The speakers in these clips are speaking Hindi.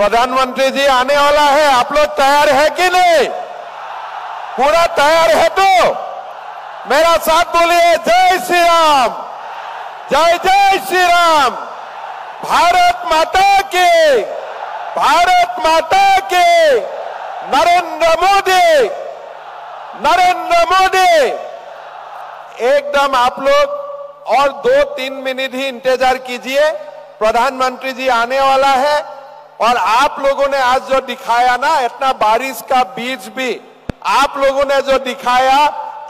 प्रधानमंत्री जी, आने वाला है। आप लोग तैयार है कि नहीं? पूरा तैयार है तो? मेरा साथ बोलिए, जय श्री राम जय जय श्री राम भारत माता के, भारत माता के। नरेंद्र मोदी नरेंद्र मोदी। एकदम आप लोग और दो तीन मिनट ही इंतज़ार कीजिए। प्रधानमंत्री जी आने वाला है। और आप लोगों ने आज जो दिखाया ना, इतना बारिश का बीच भी, आप लोगों ने जो दिखाया,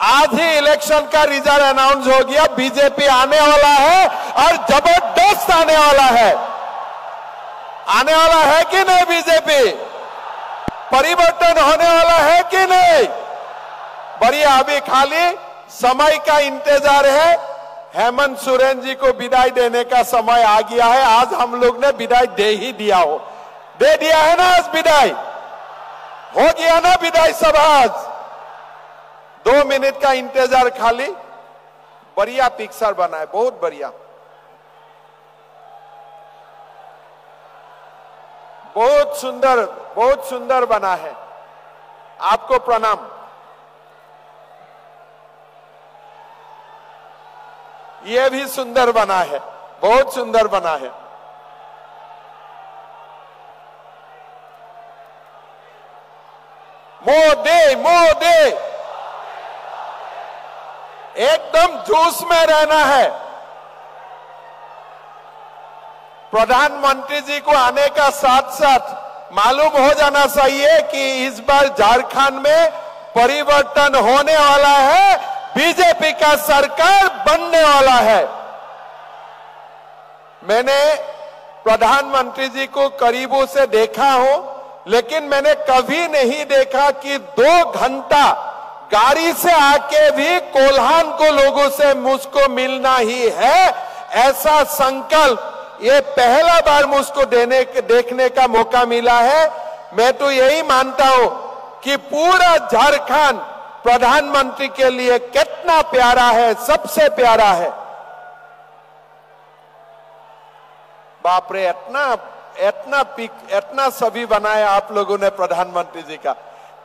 आज ही इलेक्शन का रिज़ल्ट अनाउंस हो गया बीजेपी आने वाला है और ज़बरदस्त आने वाला है। आने वाला है कि नहीं बीजेपी परिवर्तन होने वाला है कि नहीं? बढ़िया, अभी खाली समय का इंतज़ार है। हेमंत सोरेन जी को विदाई देने का समय आ गया है। आज हम लोग ने विदाई दे ही दिया हो। दे दिया है ना आज विदाई। हो गया ना विदाई सब आज। दो मिनट का इंतज़ार खाली। बढ़िया पिक्चर बना है बहुत बढ़िया। बहुत सुंदर बहुत सुंदर बना है। आपको प्रणाम। ये भी सुंदर बना है, बहुत सुंदर बना है। मोदी मोदी एकदम जोश में रहना है। प्रधानमंत्री जी को आने का साथ साथ मालूम हो जाना चाहिए कि इस बार झारखंड में परिवर्तन होने वाला है, बीजेपी का सरकार बनने वाला है। मैंने प्रधानमंत्री जी को करीबों से देखा हो। लेकिन मैंने कभी नहीं देखा कि दो घंटा गाड़ी से आके भी कोल्हान को लोगों से मुझको मिलना ही है। ऐसा संकल्प, ये पहला बार मुझको देने, देखने का मौका मिला है। मैं तो यही मानता हूँ कि पूरा झारखंड प्रधानमंत्री के लिए कितना प्यारा है, सबसे प्यारा है। बाप रे, इतना इतना पिक इतना सभी बनाया आप लोगों ने प्रधानमंत्री जी का।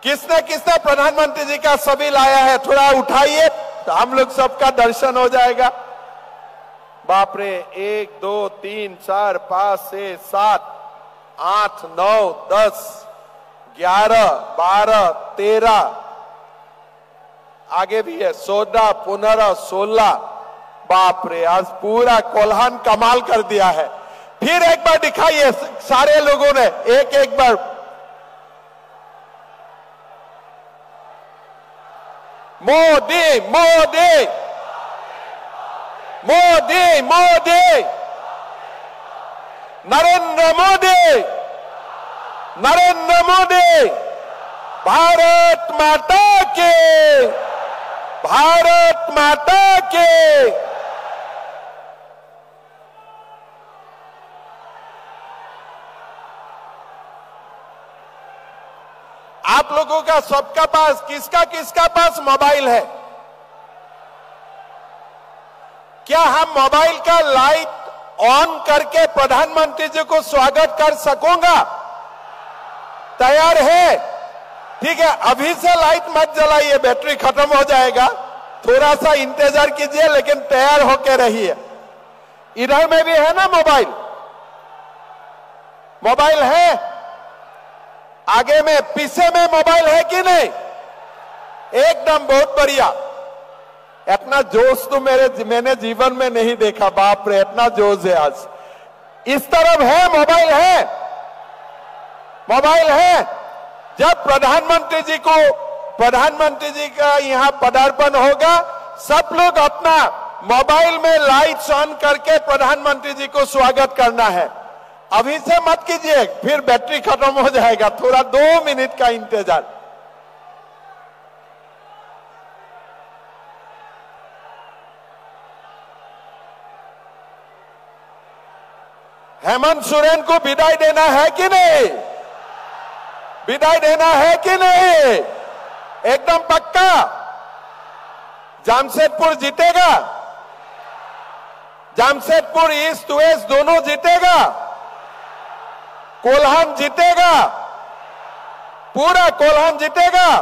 किसने किसने प्रधानमंत्री जी का सभी लाया है? थोड़ा उठाइए तो हम लोग सबका दर्शन हो जाएगा। बाप रे, एक, दो, तीन, चार, पाँच, छह, सात, आठ, नौ, दस, ग्यारह, बारह, तेरह। आगे भी है, चौदह, पंद्रह, सोलह। बाप रे, आज पूरा कोल्हान कमाल कर दिया है। फिर एक बार दिखाइए, सारे लोगों ने, एक एक बार। मोदी मोदी। मोदी मोदी। नरेंद्र मोदी। नरेंद्र मोदी। भारत माता के। भारत माता के। आप लोगों का सबका पास, किसका किसका पास मोबाइल है? क्या हम मोबाइल का लाइट ऑन करके प्रधानमंत्री जी को स्वागत कर सकूँगा? तैयार है? ठीक है, अभी से लाइट मत जलाइए, बैटरी खत्म हो जाएगा। थोड़ा सा इंतज़ार कीजिए, लेकिन तैयार होके रहिए। इधर में भी है ना मोबाइल? मोबाइल है? आगे में पीछे में मोबाइल है कि नहीं? एकदम बहुत बढ़िया। इतना जोश तो मेरे मैंने जीवन में नहीं देखा, बाप रे इतना जोश है आज। इस तरफ़ है, मोबाइल है। मोबाइल है। जब प्रधानमंत्री जी को, प्रधानमंत्री जी का यहाँ पदार्पण होगा, सब लोग अपना मोबाइल में लाइट्स ऑन करके प्रधानमंत्री जी को स्वागत करना है। अभी से मत कीजिए, फिर बैटरी खत्म हो जाएगा। थोड़ा दो मिनट का इंतज़ार। हेमंत सोरेन को विदाई देना है कि नहीं? विदाई देना है कि नहीं? एकदम पक्का? जामशेदपुर जीतेगा? जामशेदपुर ईस्ट वेस्ट दोनों जीतेगा? कोल्हान जीतेगा। पूरा कोल्हान जीतेगा।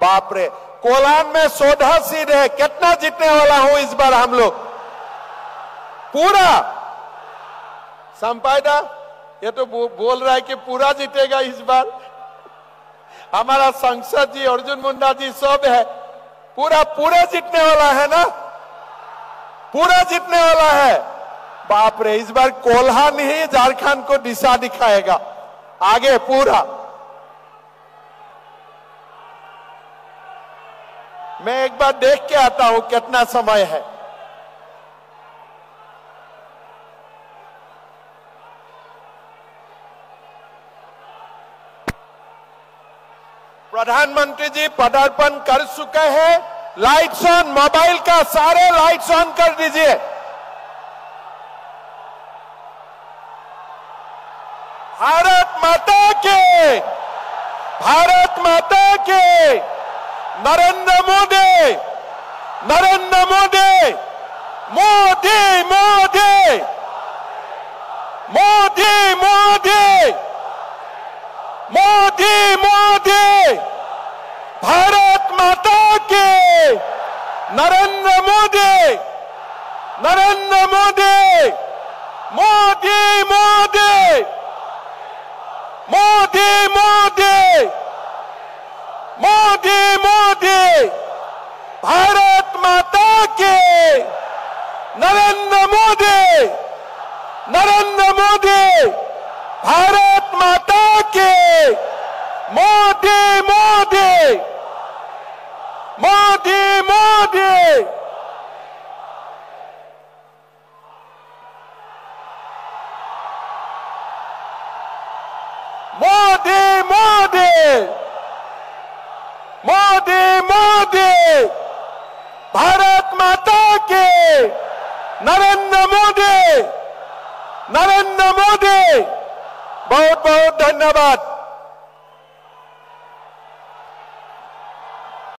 बाप रे, कोल्हान में सोलह सीट है, कितना जीतने वाला हूँ इस बार हम लोग। पूरा। संपायदा ये तो बोल रहा है कि पूरा जीतेगा इस बार। हमारा संसद जी, अर्जुन मुंडा जी सब है। पूरा पूरा जीतने वाला है ना? पूरा जीतने वाला है। बाप रे, इस बार कोल्हान ही झारखंड को दिशा दिखाएगा। आगे, पूरा। मैं एक बार देख के आता हूँ कितना समय है। प्रधानमंत्री जी, पदार्पण कर चुके हैं। लाइट्स ऑन मोबाइल का सारे लाइट्स ऑन कर दीजिए। भारत माता के, भारत माता के, नरेंद्र मोदी नरेंद्र मोदी मोदी मोदी मोदी मोदी मोदी मोदी, भारत माता के, नरेंद्र मोदी नरेंद्र मोदी मोदी मोदी। मोदी मोदी मोदी मोदी भारत माता के नरेंद्र मोदी नरेंद्र मोदी भारत माता के मोदी मोदी मोदी मोदी मोदी मोदी मोदी भारत माता के नरेंद्र मोदी नरेंद्र मोदी बहुत बहुत धन्यवाद।